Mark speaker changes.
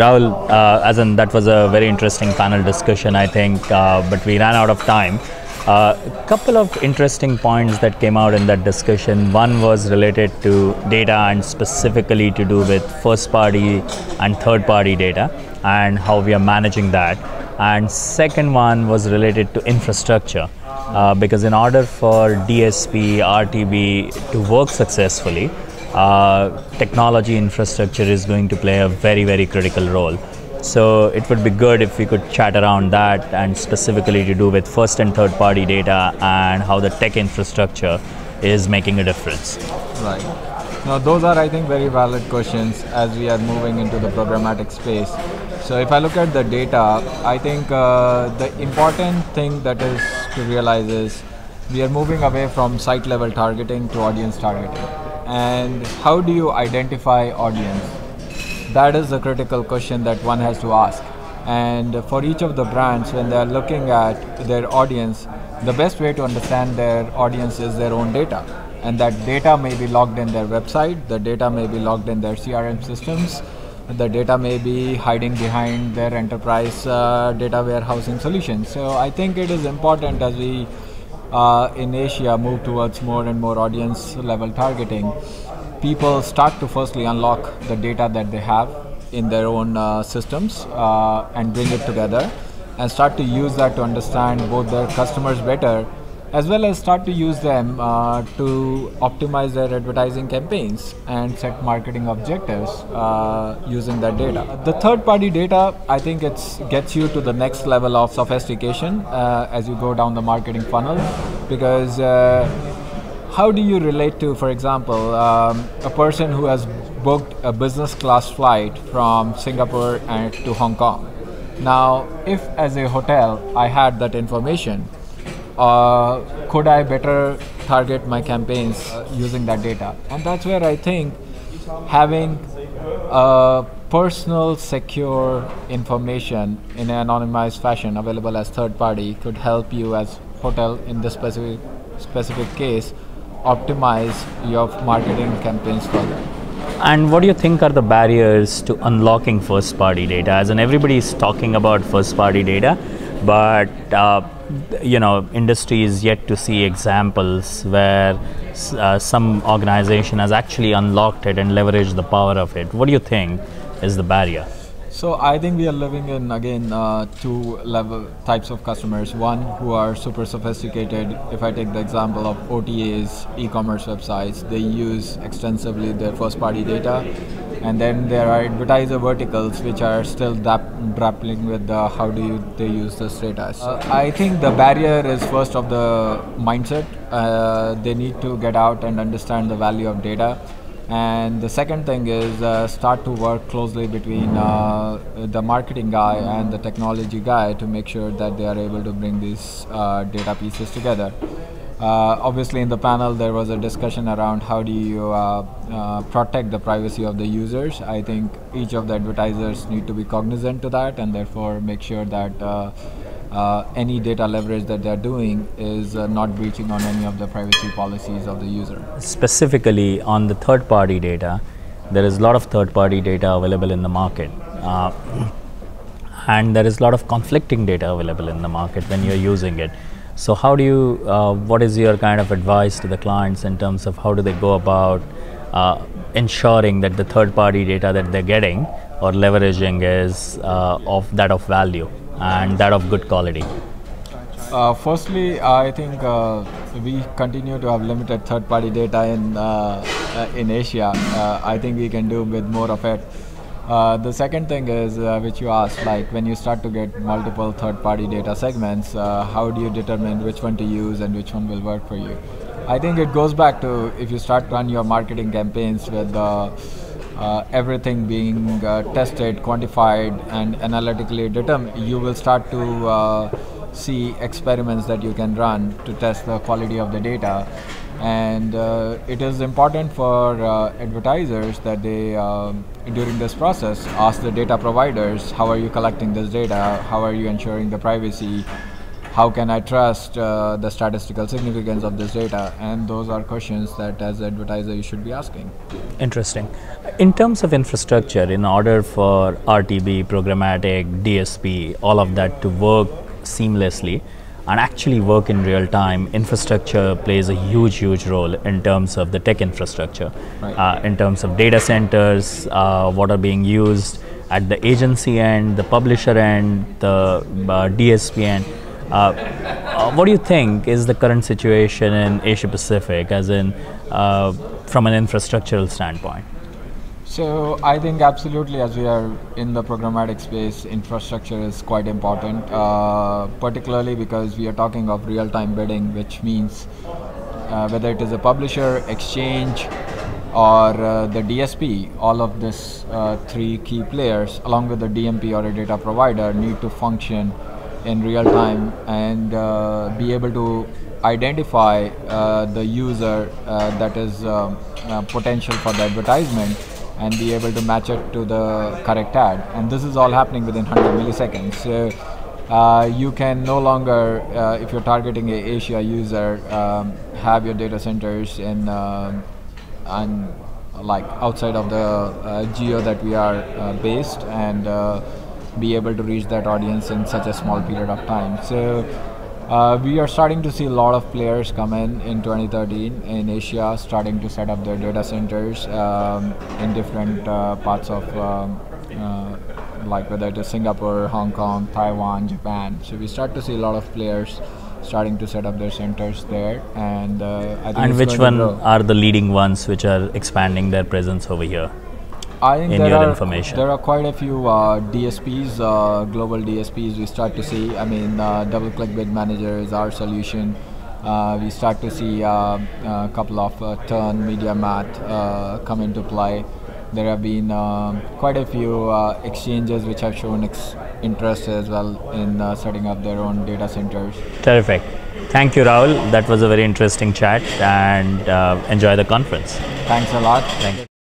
Speaker 1: Rahul, uh, as in that was a very interesting panel discussion, I think, uh, but we ran out of time. A uh, couple of interesting points that came out in that discussion. One was related to data and specifically to do with first party and third party data and how we are managing that. And second one was related to infrastructure. Uh, because in order for DSP, RTB to work successfully, uh, technology infrastructure is going to play a very, very critical role. So it would be good if we could chat around that and specifically to do with first and third party data and how the tech infrastructure is making a difference.
Speaker 2: Right. Now those are I think very valid questions as we are moving into the programmatic space. So if I look at the data, I think uh, the important thing that is to realize is we are moving away from site level targeting to audience targeting. And how do you identify audience? that is the critical question that one has to ask. And for each of the brands, when they are looking at their audience, the best way to understand their audience is their own data. And that data may be logged in their website, the data may be logged in their CRM systems, the data may be hiding behind their enterprise uh, data warehousing solutions. So I think it is important as we uh, in Asia move towards more and more audience level targeting. People start to firstly unlock the data that they have in their own uh, systems uh, and bring it together and start to use that to understand both their customers better as well as start to use them uh, to optimize their advertising campaigns and set marketing objectives uh, using that data. The third party data, I think it gets you to the next level of sophistication uh, as you go down the marketing funnel because uh, how do you relate to, for example, um, a person who has booked a business class flight from Singapore and to Hong Kong? Now, if as a hotel I had that information, uh, could I better target my campaigns uh, using that data? And that's where I think having personal, secure information in an anonymized fashion available as third party could help you as hotel in this specific specific case optimize your marketing campaigns further.
Speaker 1: And what do you think are the barriers to unlocking first party data? As in, everybody is talking about first party data, but uh, you know, industry is yet to see examples where uh, some organization has actually unlocked it and leveraged the power of it. What do you think is the barrier?
Speaker 2: So I think we are living in again uh, two level types of customers. One who are super sophisticated. If I take the example of OTAs, e-commerce websites, they use extensively their first-party data, and then there are advertiser verticals which are still grappling with the how do you, they use this data. Uh, I think the barrier is first of the mindset. Uh, they need to get out and understand the value of data and the second thing is uh, start to work closely between uh, the marketing guy and the technology guy to make sure that they are able to bring these uh, data pieces together. Uh, obviously, in the panel, there was a discussion around how do you uh, uh, protect the privacy of the users. I think each of the advertisers need to be cognizant to that, and therefore make sure that uh, any data leverage that they're doing is uh, not breaching on any of the privacy policies of the user.
Speaker 1: Specifically on the third party data, there is a lot of third party data available in the market. Uh, and there is a lot of conflicting data available in the market when you're using it. So how do you, uh, what is your kind of advice to the clients in terms of how do they go about uh, ensuring that the third party data that they're getting or leveraging is uh, of that of value? And that of good quality?
Speaker 2: Uh, firstly, I think uh, we continue to have limited third-party data in uh, uh in Asia. Uh, I think we can do with more of it. Uh, the second thing is, which you asked, like when you start to get multiple third-party data segments, how do you determine which one to use and which one will work for you? I think it goes back to if you start run your marketing campaigns with uh, everything being uh, tested, quantified, and analytically determined, you will start to uh, see experiments that you can run to test the quality of the data. And uh, it is important for uh, advertisers that they, um, during this process, ask the data providers, how are you collecting this data? How are you ensuring the privacy? How can I trust uh, the statistical significance of this data? And those are questions that, as an advertiser, you should be asking.
Speaker 1: Interesting. In terms of infrastructure, in order for RTB, programmatic, DSP, all of that to work seamlessly and actually work in real time, infrastructure plays a huge, huge role in terms of the tech infrastructure,
Speaker 2: Right.
Speaker 1: uh, in terms of data centers, uh, what are being used at the agency end, the publisher end, the uh, DSP end. Uh, uh, what do you think is the current situation in Asia Pacific, as in uh, from an infrastructural standpoint?
Speaker 2: So I think absolutely, as we are in the programmatic space, infrastructure is quite important, uh, particularly because we are talking of real-time bidding, which means uh, whether it is a publisher, exchange, or uh, the DSP, all of these uh, three key players, along with the DMP or a data provider, need to function in real time and uh, be able to identify uh, the user uh, that is um, uh, potential for the advertisement and be able to match it to the correct ad. And this is all happening within 100 milliseconds. So uh, you can no longer, if you're targeting a Asia user, um, have your data centers in and like outside of the geo that we are based and be able to reach that audience in such a small period of time. So uh, we are starting to see a lot of players come in in 2013 in Asia, starting to set up their data centers um, in different uh, parts of um, uh, like whether it is Singapore, Hong Kong, Taiwan, Japan. So we start to see a lot of players starting to set up their centers there, and uh, I think
Speaker 1: And which one are the leading ones which are expanding their presence over here?
Speaker 2: I think
Speaker 1: in
Speaker 2: there
Speaker 1: your
Speaker 2: are,
Speaker 1: information?
Speaker 2: There are quite a few uh, DSPs, uh, global DSPs. We start to see. I mean, uh, DoubleClick Bid Manager is our solution. Uh, we start to see uh, a couple of uh, Turn, MediaMath uh, come into play. There have been quite a few uh, exchanges which have shown ex- interest as well in uh, setting up their own data centers.
Speaker 1: Terrific. Thank you, Rahul. That was a very interesting chat and uh, enjoy the conference.
Speaker 2: Thanks a lot.
Speaker 1: Thank you.